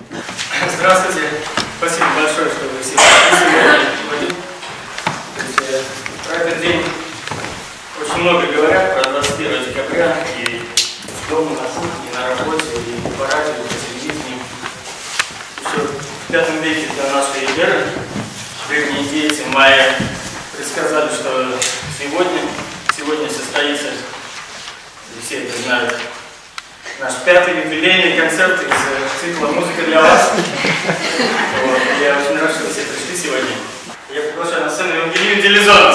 Здравствуйте. Спасибо большое, что вы все сегодня. Про этот день очень много говорят, про 21 декабря, и дома, на кухне, на работе, и по радио, по телевидению. Еще в пятом веке до нашей эры древние индейцы майя предсказали, что сегодня, сегодня состоится, и все это знают, наш пятый юбилейный концерт из цикла «Музыка для вас». Вот. Я очень рад, что все пришли сегодня. Я приглашаю на сцену Евгению Делизонос.